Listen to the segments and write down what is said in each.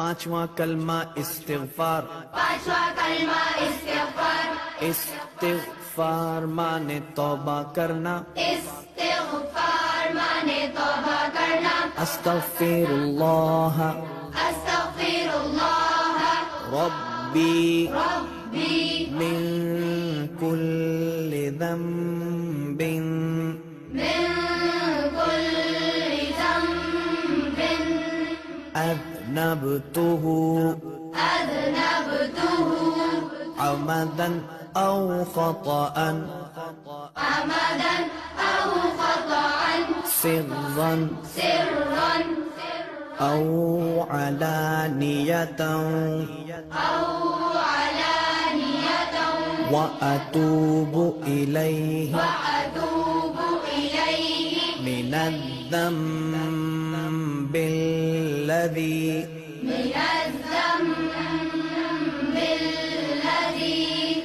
پانچواں کلمہ استغفار۔ پانچواں کلمہ استغفار۔ استغفار مانے توبہ کرنا۔ استغفار مانے توبہ کرنا۔ استغفر اللہ استغفر اللہ ربی ربی۔ من کل ذنب۔ أذنبته. أذنبته. عمدا أو خطأ عمدا أو خطأ سرا. سرا. أو علانية. أو علانية. وأتوب إليه. وأتوب إليه. من الذنب. الذي من الذنب الذي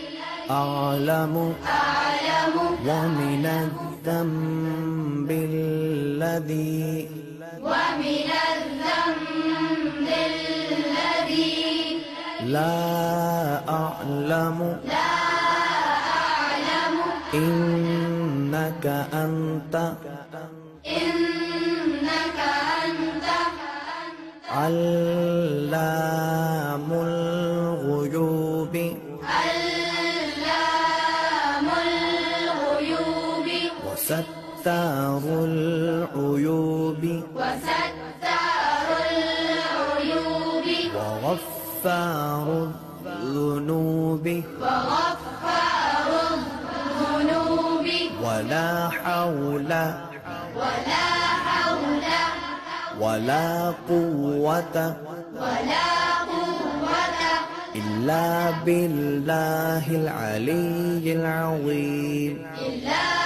أعلم أعلم ومن الذنب الذي ومن الذنب الذي لا أعلم لا أعلم إنك أنت علام الغيوب. علام الغيوب. وستار العيوب. وستار العيوب. وغفار الذنوب. وغفار الذنوب. ولا حول. ولا حول ولا قوة ولا قوة إلا بالله العلي العظيم. إلا